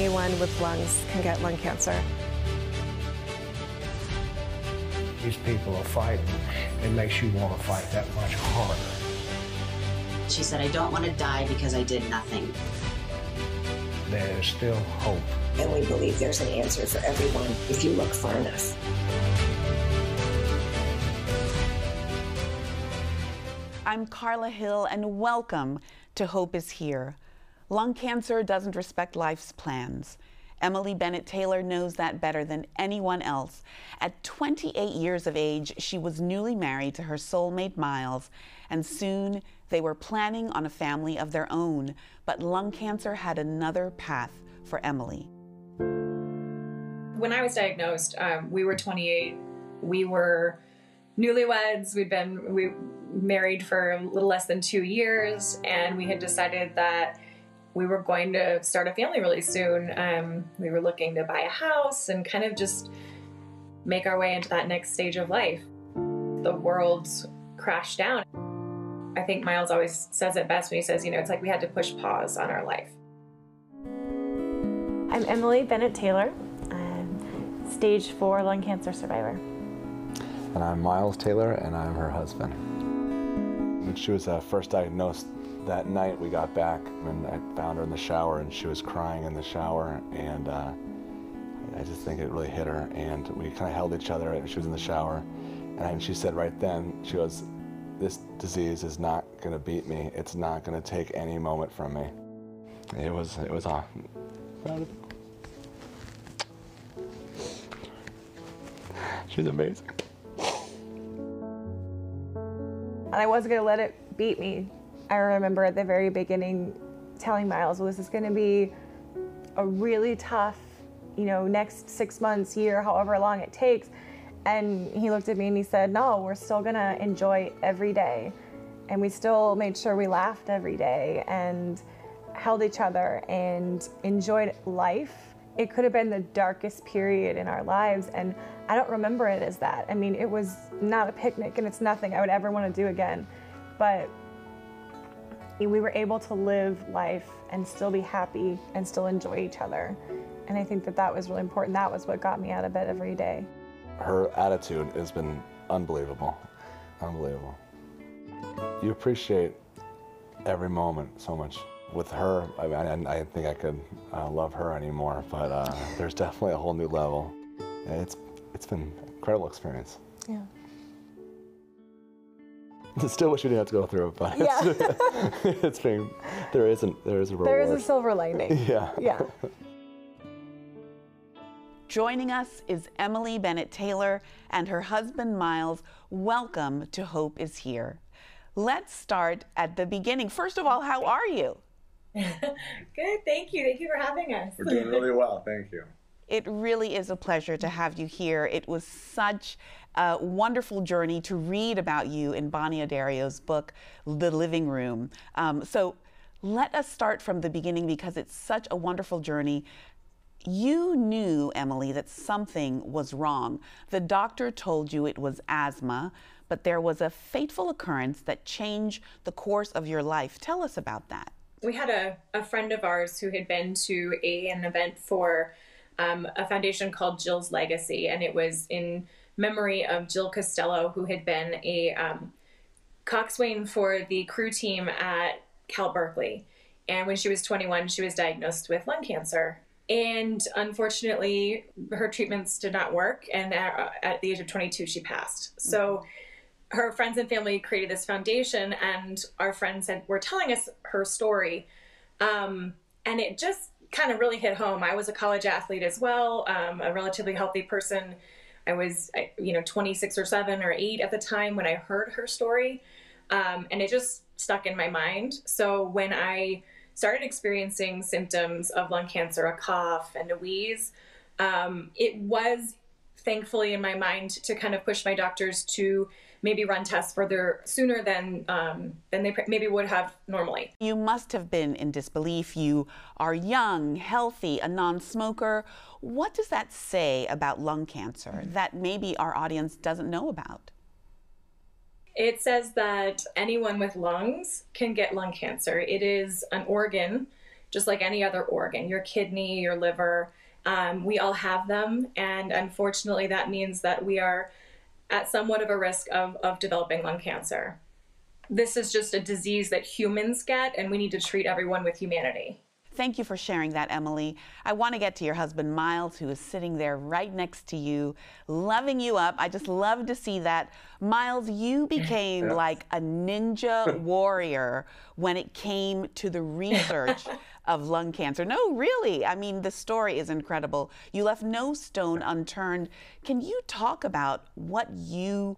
anyone with lungs can get lung cancer. These people are fighting. It makes you want to fight that much harder. She said, I don't want to die because I did nothing. There is still hope. And we believe there's an answer for everyone if you look far enough. I'm Carla Hill, and welcome to Hope is Here. Lung cancer doesn't respect life's plans. Emily Bennett Taylor knows that better than anyone else. At 28 years of age, she was newly married to her soulmate Miles, and soon they were planning on a family of their own. But lung cancer had another path for Emily. When I was diagnosed, um, we were 28. We were newlyweds. We'd been we married for a little less than two years, and we had decided that we were going to start a family really soon. Um, we were looking to buy a house and kind of just make our way into that next stage of life. The world crashed down. I think Miles always says it best when he says, you know, it's like we had to push pause on our life. I'm Emily Bennett Taylor. I'm stage four lung cancer survivor. And I'm Miles Taylor, and I'm her husband. When she was uh, first diagnosed, that night we got back and I found her in the shower and she was crying in the shower and uh, I just think it really hit her and we kind of held each other and she was in the shower and she said right then, she goes, this disease is not going to beat me. It's not going to take any moment from me. It was, it was awesome. She's amazing. And I wasn't going to let it beat me. I remember at the very beginning telling Miles, well, this is going to be a really tough, you know, next six months, year, however long it takes. And he looked at me and he said, no, we're still going to enjoy every day. And we still made sure we laughed every day and held each other and enjoyed life. It could have been the darkest period in our lives. And I don't remember it as that. I mean, it was not a picnic and it's nothing I would ever want to do again. But we were able to live life and still be happy and still enjoy each other. And I think that that was really important. That was what got me out of bed every day. Her attitude has been unbelievable, unbelievable. You appreciate every moment so much. With her, I, mean, I, I think I could uh, love her anymore, but uh, there's definitely a whole new level. It's, it's been an incredible experience. Yeah. It's still what you didn't have to go through, it, but Yeah. it's, it's been there isn't there is a reward. There is a silver lining. Yeah. Yeah. Joining us is Emily Bennett Taylor and her husband Miles. Welcome to Hope is Here. Let's start at the beginning. First of all, how are you? Good, thank you. Thank you for having us. We're doing really well, thank you. It really is a pleasure to have you here. It was such a wonderful journey to read about you in Bonnie Addario's book, The Living Room. Um, so let us start from the beginning because it's such a wonderful journey. You knew, Emily, that something was wrong. The doctor told you it was asthma, but there was a fateful occurrence that changed the course of your life. Tell us about that. We had a, a friend of ours who had been to a, an event for um, a foundation called Jill's Legacy, and it was in memory of Jill Costello, who had been a um, coxswain for the crew team at Cal Berkeley. And when she was 21, she was diagnosed with lung cancer. And unfortunately, her treatments did not work. And at, at the age of 22, she passed. So her friends and family created this foundation, and our friends had, were telling us her story. Um, and it just kind of really hit home. I was a college athlete as well, um, a relatively healthy person. I was, you know, 26 or 7 or 8 at the time when I heard her story. Um, and it just stuck in my mind. So when I started experiencing symptoms of lung cancer, a cough and a wheeze, um, it was thankfully in my mind to kind of push my doctors to maybe run tests further sooner than um, than they maybe would have normally. You must have been in disbelief. You are young, healthy, a non-smoker. What does that say about lung cancer that maybe our audience doesn't know about? It says that anyone with lungs can get lung cancer. It is an organ just like any other organ, your kidney, your liver. Um, we all have them, and unfortunately, that means that we are at somewhat of a risk of, of developing lung cancer. This is just a disease that humans get, and we need to treat everyone with humanity. Thank you for sharing that, Emily. I want to get to your husband, Miles, who is sitting there right next to you, loving you up. I just love to see that. Miles, you became yeah. like a ninja warrior when it came to the research of lung cancer. No, really. I mean, the story is incredible. You left no stone unturned. Can you talk about what you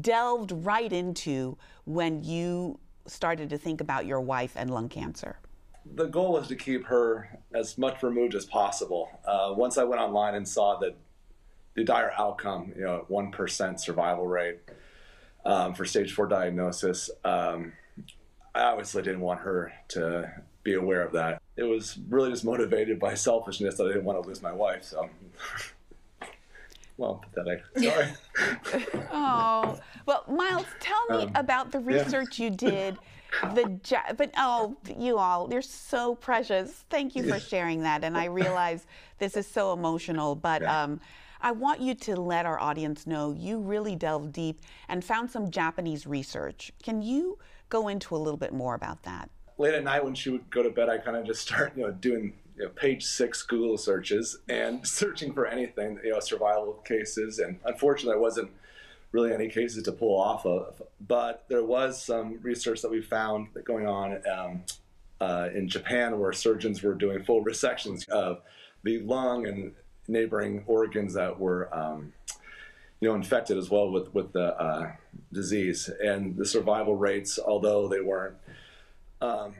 delved right into when you started to think about your wife and lung cancer? The goal was to keep her as much removed as possible. Uh, once I went online and saw that the dire outcome, you know, one percent survival rate um, for stage four diagnosis, um, I obviously didn't want her to be aware of that. It was really just motivated by selfishness that I didn't want to lose my wife. So. well, pathetic. Sorry. oh, well, Miles, tell me um, about the research yeah. you did the but oh you all you're so precious. Thank you for sharing that and i realize this is so emotional but um, i want you to let our audience know you really delved deep and found some japanese research. Can you go into a little bit more about that? Late at night when she would go to bed i kind of just start you know doing you know, page six google searches and searching for anything you know survival cases and unfortunately i wasn't really any cases to pull off of. But there was some research that we found that going on um, uh, in Japan where surgeons were doing full resections of the lung and neighboring organs that were. Um, you know, infected as well with with the uh, disease, and the survival rates, although they weren't, um,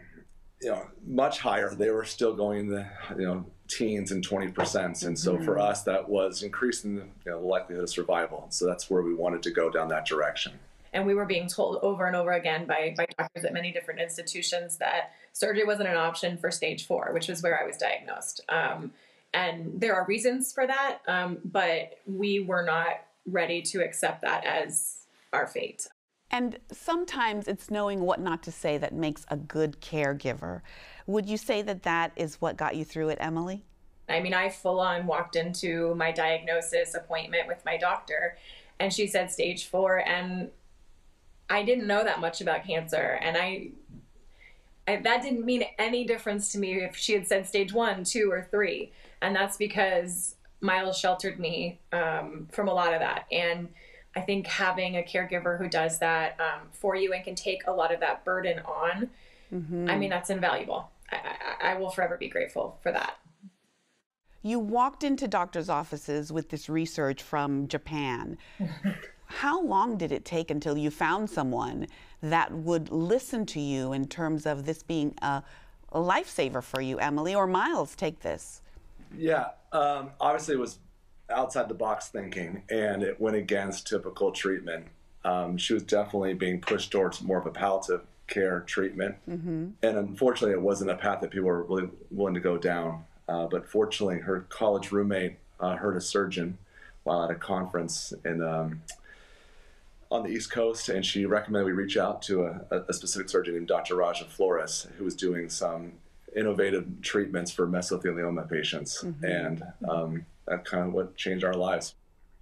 you know, much higher, they were still going the, you know, teens and 20%. And so for mm-hmm. us, that was increasing the, you know, the likelihood of survival. So that's where we wanted to go down that direction. And we were being told over and over again by, by doctors at many different institutions that surgery wasn't an option for stage four, which was where I was diagnosed. Um, and there are reasons for that, um, but we were not ready to accept that as our fate. And sometimes it's knowing what not to say that makes a good caregiver. Would you say that that is what got you through it, Emily? I mean, I full on walked into my diagnosis appointment with my doctor, and she said stage four, and I didn't know that much about cancer, and I, I, that didn't mean any difference to me if she had said stage one, two, or three, and that's because Miles sheltered me um, from a lot of that, and I think having a caregiver who does that um, for you and can take a lot of that burden on Mm-hmm. I mean, that's invaluable. I, I, I will forever be grateful for that. You walked into doctors' offices with this research from Japan. How long did it take until you found someone that would listen to you in terms of this being a, a lifesaver for you, Emily, or Miles? Take this. Yeah, um, obviously it was outside the box thinking, and it went against typical treatment. Um, she was definitely being pushed towards more of a palliative care treatment. Mm-hmm. And unfortunately, it wasn't a path that people were really willing to go down. Uh, but fortunately, her college roommate uh, heard a surgeon while at a conference in, um, on the East Coast, and she recommended we reach out to a, a specific surgeon named Dr. Raja Flores, who was doing some innovative treatments for mesothelioma patients. Mm-hmm. And um, that kind of what changed our lives.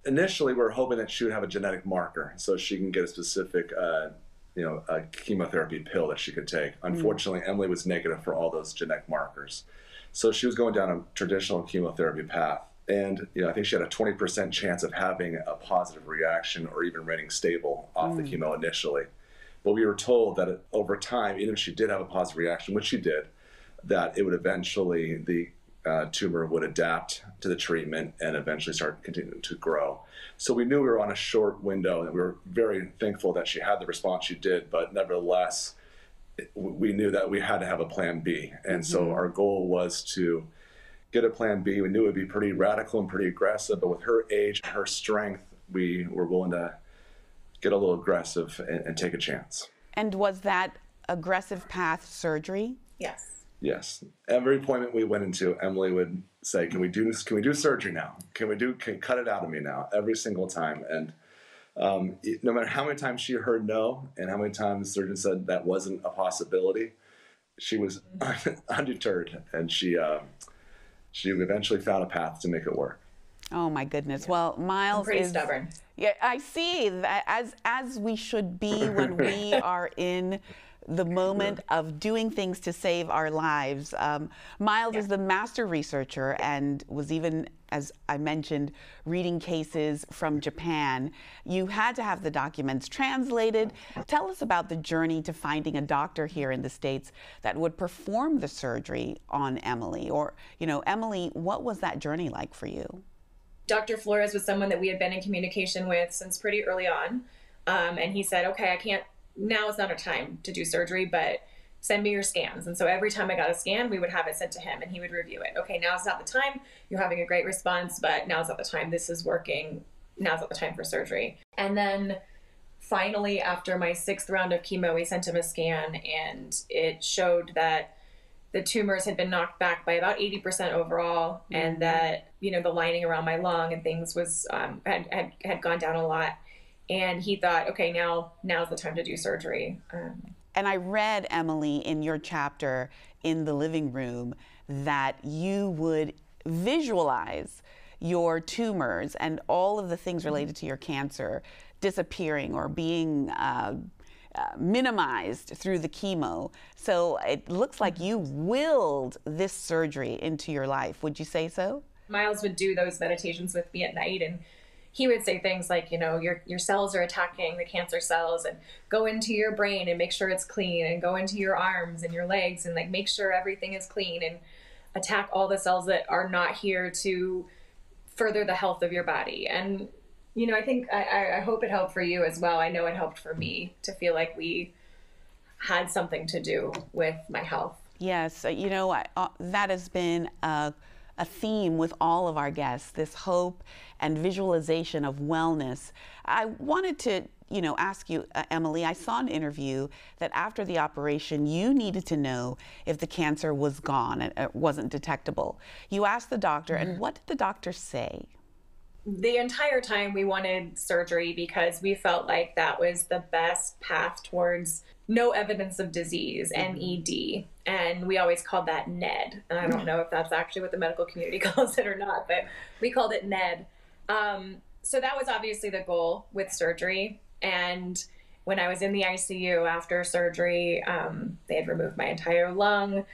Initially, we are hoping that she would have a genetic marker so she can get a specific uh, you know, a chemotherapy pill that she could take. Mm. Unfortunately, mm. Emily was negative for all those genetic markers. So she was going down a traditional chemotherapy path. And you know, I think she had a 20% chance of having a positive reaction or even remaining stable off mm. the chemo initially. But we were told that over time, even if she did have a positive reaction, which she did, that it would eventually, the uh, tumor would adapt to the treatment and eventually start continuing to grow. So we knew we were on a short window, and we were very thankful that she had the response she did. But nevertheless, we knew that we had to have a plan B, and mm-hmm. so our goal was to get a plan B. We knew it would be pretty radical and pretty aggressive, but with her age, her strength, we were willing to get a little aggressive and, and take a chance. And was that aggressive path surgery? Yes. Yes. Every appointment we went into, Emily would say, "Can we do this? Can we do surgery now? Can we do? Can cut it out of me now?" Every single time, and um, no matter how many times she heard no, and how many times the surgeon said that wasn't a possibility, she was undeterred, and she uh, she eventually found a path to make it work. Oh my goodness. Well, Miles I'm pretty is stubborn. Yeah, I see that as as we should be when we are in the moment of doing things to save our lives. Um, Miles is the master researcher and was even, as I mentioned, reading cases from Japan. You had to have the documents translated. Tell us about the journey to finding a doctor here in the States that would perform the surgery on Emily. Or, you know, Emily, what was that journey like for you? Dr. Flores was someone that we had been in communication with since pretty early on. Um, and he said, okay, I can't, now is not a time to do surgery, but send me your scans. And so every time I got a scan, we would have it sent to him and he would review it. Okay, now's not the time. You're having a great response, but now's not the time. This is working. Now's not the time for surgery. And then finally, after my sixth round of chemo, we sent him a scan and it showed that the tumors had been knocked back by about 80% overall mm-hmm. and that you know the lining around my lung and things was um, had, had, had gone down a lot and he thought okay now now's the time to do surgery um, and i read emily in your chapter in the living room that you would visualize your tumors and all of the things related to your cancer disappearing or being uh, uh, minimized through the chemo. So it looks like you willed this surgery into your life. Would you say so? Miles would do those meditations with me at night and he would say things like, you know, your your cells are attacking the cancer cells and go into your brain and make sure it's clean and go into your arms and your legs and like make sure everything is clean and attack all the cells that are not here to further the health of your body. And you know, I think I, I hope it helped for you as well. I know it helped for me to feel like we had something to do with my health. Yes, uh, you know, I, uh, that has been a, a, theme with all of our guests this hope and visualization of wellness. I wanted to, you know, ask you, uh, Emily, I saw an interview that after the operation, you needed to know if the cancer was gone and it wasn't detectable. You asked the doctor, mm-hmm. and what did the doctor say? The entire time we wanted surgery because we felt like that was the best path towards no evidence of disease, mm-hmm. NED. And we always called that NED. And I don't know if that's actually what the medical community calls it or not, but we called it NED. Um, so that was obviously the goal with surgery. And when I was in the ICU after surgery, um, they had removed my entire lung,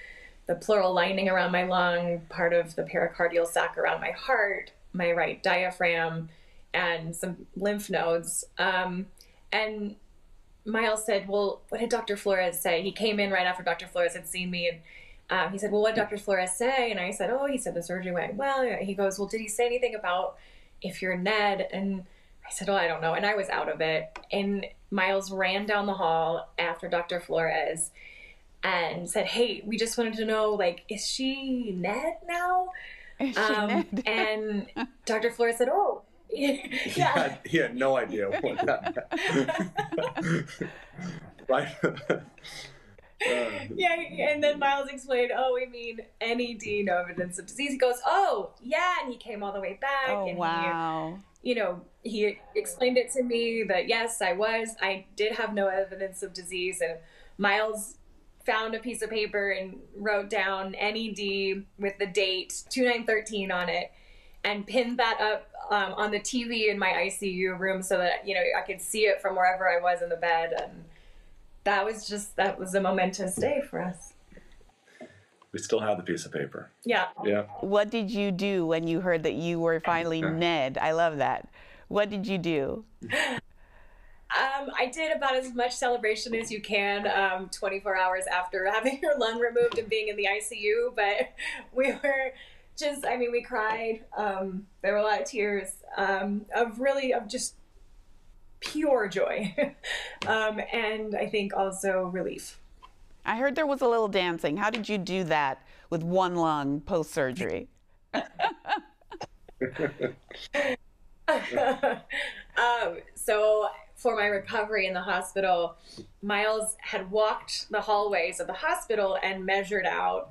the pleural lining around my lung, part of the pericardial sac around my heart, my right diaphragm and some lymph nodes. Um, and Miles said, Well, what did Dr. Flores say? He came in right after Dr. Flores had seen me and uh, he said, Well, what did Dr. Flores say? And I said, Oh, he said the surgery went well. He goes, Well, did he say anything about if you're Ned? And I said, Well, I don't know. And I was out of it. And Miles ran down the hall after Dr. Flores and said, Hey, we just wanted to know, like, is she Ned now? Um, and Dr. Flores said, "Oh." yeah. He had, he had no idea what that meant. right? Uh, yeah, and then Miles explained, "Oh, we mean NED, no evidence of disease." He goes, "Oh, yeah," and he came all the way back. Oh, and wow! He, you know, he explained it to me that yes, I was, I did have no evidence of disease, and Miles found a piece of paper and wrote down NED with the date 2913 on it and pinned that up um, on the TV in my ICU room so that you know I could see it from wherever I was in the bed and that was just that was a momentous day for us. We still have the piece of paper. Yeah. Yeah. What did you do when you heard that you were finally Ned? I love that. What did you do? Um, I did about as much celebration as you can um, 24 hours after having your lung removed and being in the ICU, but we were just, I mean, we cried. Um, there were a lot of tears um, of really, of just pure joy. Um, and I think also relief. I heard there was a little dancing. How did you do that with one lung post surgery? um, so for my recovery in the hospital, Miles had walked the hallways of the hospital and measured out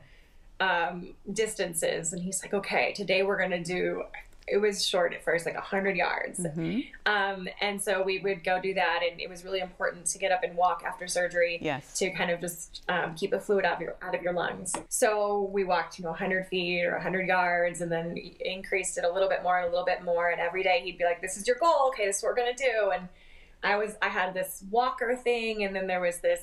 um, distances. And he's like, okay, today we're going to do it was short at first, like 100 yards. Mm-hmm. Um, and so we would go do that. And it was really important to get up and walk after surgery Yes. to kind of just um, keep the fluid out of, your, out of your lungs. So we walked, you know, 100 feet or 100 yards and then increased it a little bit more, and a little bit more. And every day he'd be like, this is your goal. Okay, this is what we're going to do. And I was, I had this walker thing and then there was this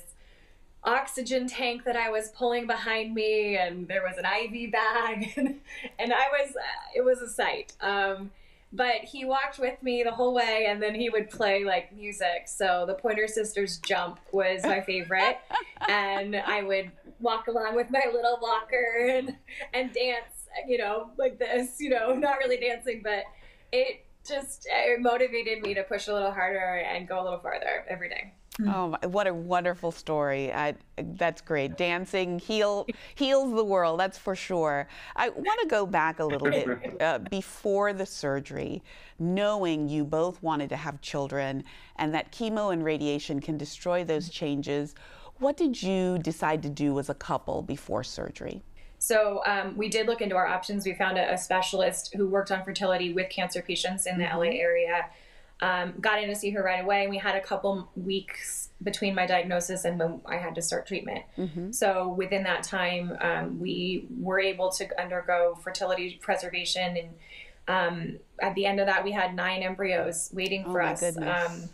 oxygen tank that I was pulling behind me, and there was an IV bag, and, and I was, it was a sight. Um, but he walked with me the whole way, and then he would play like music. So the Pointer Sisters Jump was my favorite, and I would walk along with my little walker and and dance, you know, like this, you know, not really dancing, but it just it motivated me to push a little harder and go a little farther every day. Oh, what a wonderful story. I, that's great. Dancing heal, heals the world, that's for sure. I want to go back a little bit uh, before the surgery, knowing you both wanted to have children and that chemo and radiation can destroy those changes. What did you decide to do as a couple before surgery? So um, we did look into our options. We found a, a specialist who worked on fertility with cancer patients in the LA area. Um, got in to see her right away, and we had a couple weeks between my diagnosis and when I had to start treatment. So within that time, um, we were able to undergo fertility preservation, and um, at the end of that, we had nine embryos waiting for Oh us. Um,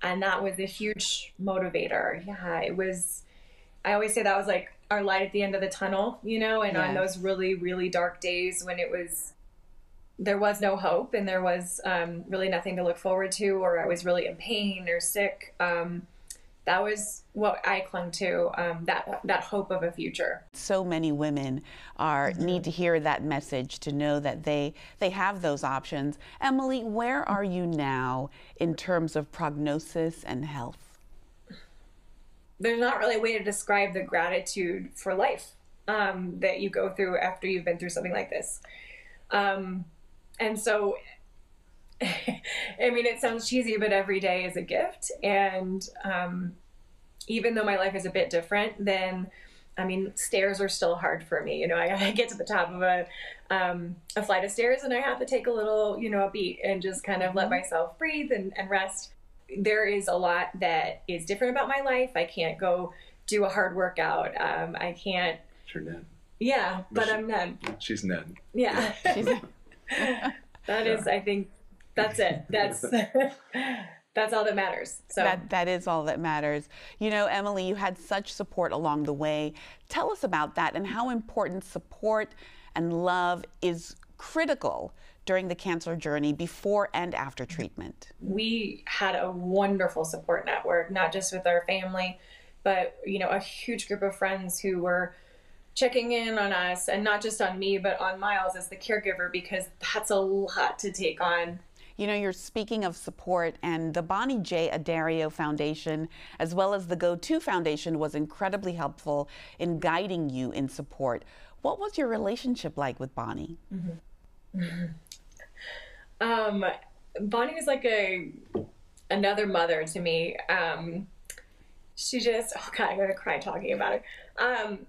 and that was a huge motivator. Yeah, it was. I always say that was like our light at the end of the tunnel, you know, and on those really, really dark days when it was, there was no hope and there was um, really nothing to look forward to, or I was really in pain or sick. Um, that was what I clung to, um, that that hope of a future. so many women are need to hear that message to know that they they have those options. Emily, where are you now in terms of prognosis and health? There's not really a way to describe the gratitude for life um, that you go through after you've been through something like this. Um, and so, I mean, it sounds cheesy, but every day is a gift. And um, even though my life is a bit different, then I mean, stairs are still hard for me. You know, I, I get to the top of a um, a flight of stairs and I have to take a little, you know, a beat and just kind of let myself breathe and, and rest. There is a lot that is different about my life. I can't go do a hard workout. Um, I can't. Sure, Ned. Yeah, but she- I'm Ned. She's Ned. Yeah, that is. I think that's it. That's that's all that matters. So That that is all that matters. You know, Emily, you had such support along the way. Tell us about that and how important support and love is critical during the cancer journey before and after treatment. we had a wonderful support network, not just with our family, but you know, a huge group of friends who were checking in on us and not just on me, but on Miles as the caregiver because that's a lot to take on. You know, you're speaking of support, and the Bonnie J. Addario Foundation, as well as the GO2 Foundation, was incredibly helpful in guiding you in support. What was your relationship like with Bonnie? Mm-hmm. Um, Bonnie was like a another mother to me. Um, she just oh god, I'm gonna cry talking about it. Um,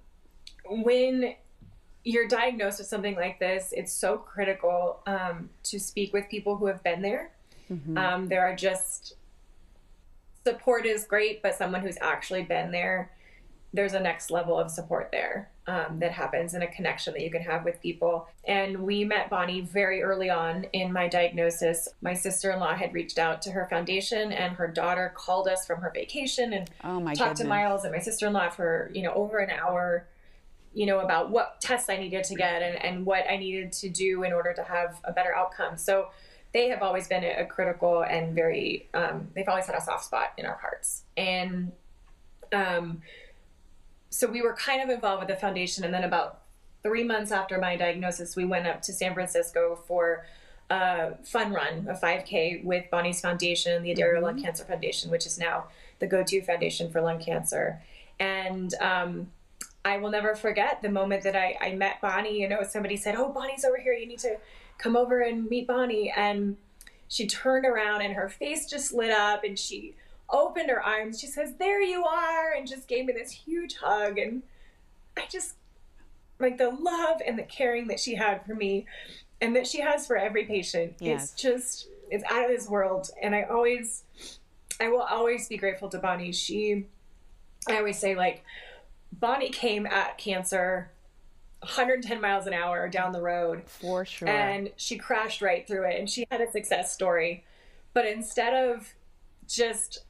when you're diagnosed with something like this, it's so critical um, to speak with people who have been there. Um, there are just support is great, but someone who's actually been there, there's a next level of support there um, that happens and a connection that you can have with people. And we met Bonnie very early on in my diagnosis. My sister in law had reached out to her foundation, and her daughter called us from her vacation and Oh my talked to. Miles and my sister in law for you know over an hour. You know about what tests I needed to get and, and what I needed to do in order to have a better outcome. So they have always been a, a critical and very um, they've always had a soft spot in our hearts and um, so we were kind of involved with the foundation and then about three months after my diagnosis we went up to san francisco for a fun run a 5k with bonnie's foundation the Addario lung cancer foundation which is now the GO2 foundation for lung cancer and um, I will never forget the moment that I, I met Bonnie. You know, somebody said, Oh, Bonnie's over here. You need to come over and meet Bonnie. And she turned around and her face just lit up and she opened her arms. She says, There you are. And just gave me this huge hug. And I just, like the love and the caring that she had for me and that she has for every patient Yes. it's just it's out of this world and i always i will always be grateful to bonnie she i always say like bonnie came at cancer 110 miles an hour down the road For sure. and she crashed right through it and she had a success story but instead of just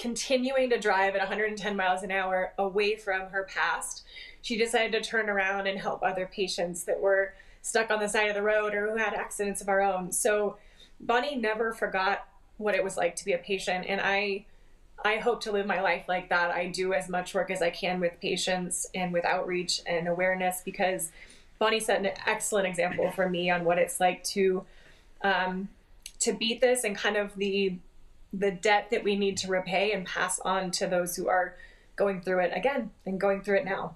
continuing to drive at 110 miles an hour away from her past she decided to turn around and help other patients that were stuck on the side of the road or who had accidents of our own. So bonnie never forgot what it was like to be a patient and i i hope to live my life like that. I do as much work as i can with patients and with outreach and awareness because bonnie set an excellent example for me on what it's like to um, to beat this and kind of the the debt that we need to repay and pass on to those who are going through it again and going through it now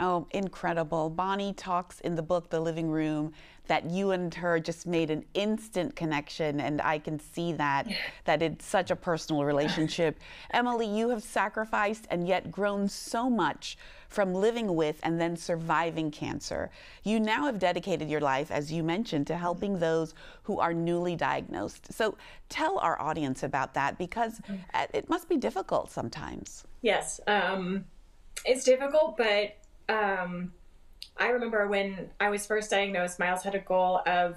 Oh, incredible. Bonnie talks in the book, The Living Room, that you and her just made an instant connection, and I can see that, that it's such a personal relationship. Emily, you have sacrificed and yet grown so much from living with and then surviving cancer. You now have dedicated your life, as you mentioned, to helping those who are newly diagnosed. So tell our audience about that because uh, it must be difficult sometimes. Yes, um, it's difficult, but um, I remember when I was first diagnosed, Miles had a goal of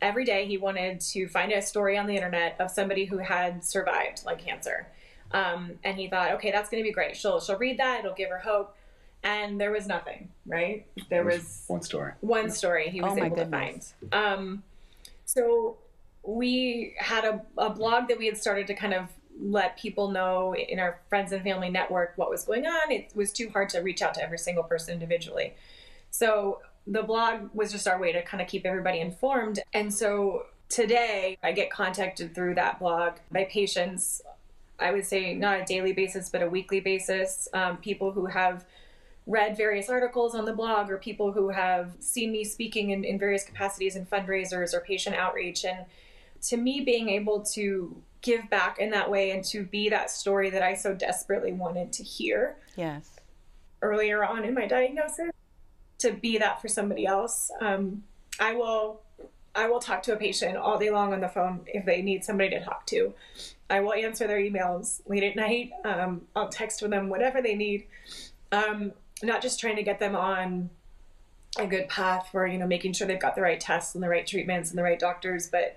every day he wanted to find a story on the internet of somebody who had survived like cancer. Um, and he thought, okay, that's going to be great. She'll she'll read that. It'll give her hope. And there was nothing, right? There was one story. one story he was Oh my able to goodness. find. Um, so we had a, a blog that we had started to kind of let people know in our friends and family network what was going on. It was too hard to reach out to every single person individually. So the blog was just our way to kind of keep everybody informed. And so today I get contacted through that blog by patients, I would say not a daily basis, but a weekly basis, um, people who have read various articles on the blog or people who have seen me speaking in, in various capacities in fundraisers or patient outreach. And to me, being able to give back in that way and to be that story that I so desperately wanted to hear Yes. earlier on in my diagnosis, to be that for somebody else. Um, I will I will talk to a patient all day long on the phone if they need somebody to talk to. I will answer their emails late at night. Um, I'll text with them whatever they need. Um, not just trying to get them on a good path for you know making sure they've got the right tests and the right treatments and the right doctors, but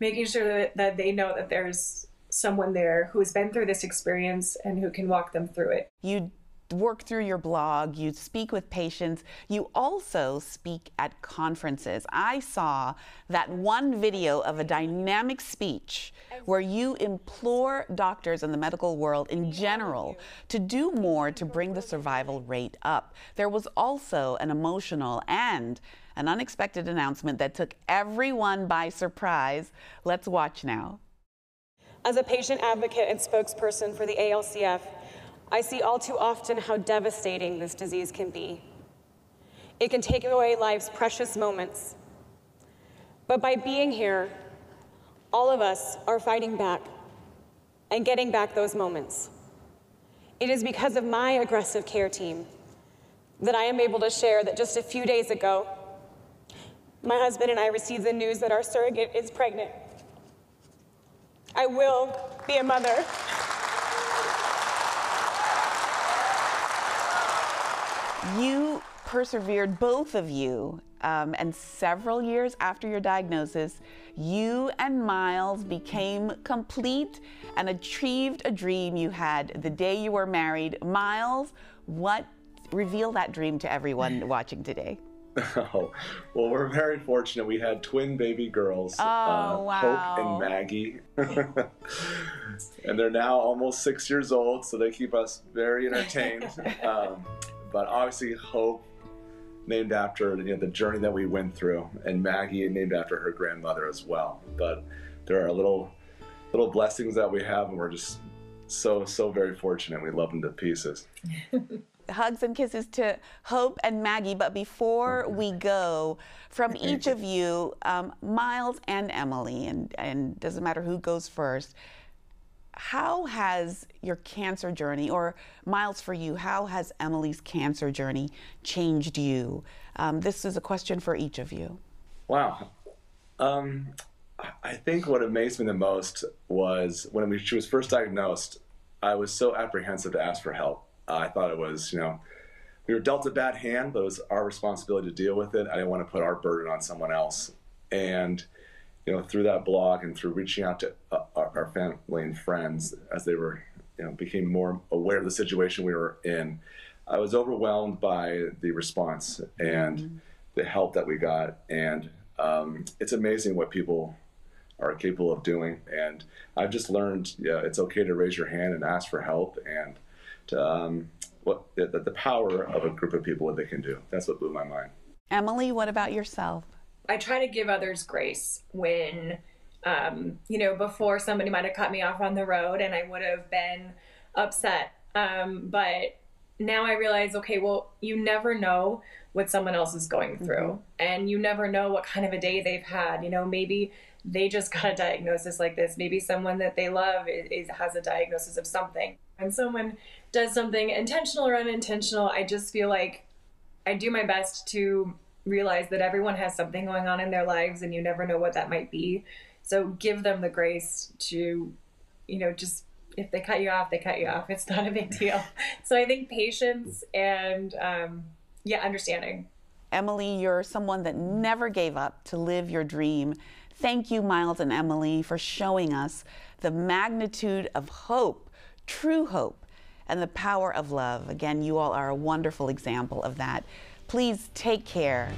making sure that, that they know that there's someone there who has been through this experience and who can walk them through it. You work through your blog, you speak with patients, you also speak at conferences. I saw that one video of a dynamic speech where you implore doctors in the medical world in general to do more to bring the survival rate up. There was also an emotional and an unexpected announcement that took everyone by surprise. Let's watch now. As a patient advocate and spokesperson for the ALCF, I see all too often how devastating this disease can be. It can take away life's precious moments. But by being here, all of us are fighting back and getting back those moments. It is because of my aggressive care team that I am able to share that just a few days ago, my husband and I received the news that our surrogate is pregnant. I will be a mother. You persevered, both of you, um, and several years after your diagnosis, you and Miles became complete and achieved a dream you had the day you were married. Miles, what reveal that dream to everyone watching today? Oh, well, we're very fortunate. We had twin baby girls, Oh, uh, wow. Hope and Maggie. and they're now almost six years old, so they keep us very entertained. um, but obviously, Hope, named after you know, the journey that we went through, and Maggie, named after her grandmother as well. But there are little, little blessings that we have, and we're just so, so very fortunate. We love them to pieces. hugs and kisses to Hope and Maggie. But before we go, from each of you, um, Miles and Emily, and, and doesn't matter who goes first, how has your cancer journey, or Miles for you, how has Emily's cancer journey changed you? Um, this is a question for each of you. Wow. Um, I think what amazed me the most was when she was first diagnosed, I was so apprehensive to ask for help. I thought it was, you know, we were dealt a bad hand, but it was our responsibility to deal with it. I didn't want to put our burden on someone else. And you know, through that blog and through reaching out to uh, our, family and friends as they were, you know, became more aware of the situation we were in, I was overwhelmed by the response and mm-hmm. the help that we got. And um, it's amazing what people are capable of doing. And I've just learned, yeah, it's okay to raise your hand and ask for help and to, um, what the, the power of a group of people, what they can do. That's what blew my mind. Emily, what about yourself? I try to give others grace when, um, you know, before somebody might have cut me off on the road and I would have been upset. Um, but now I realize, okay, well, you never know what someone else is going through, mm-hmm. and you never know what kind of a day they've had. You know, maybe they just got a diagnosis like this. Maybe someone that they love is, is, has a diagnosis of something. When someone does something intentional or unintentional, I just feel like I do my best to realize that everyone has something going on in their lives and you never know what that might be. So give them the grace to, you know, just if they cut you off, they cut you off. It's not a big deal. So I think patience and, um, yeah, understanding. Emily, you're someone that never gave up to live your dream. Thank you, Miles and Emily, for showing us the magnitude of hope, true hope, and the power of love. Again, you all are a wonderful example of that. Please take care.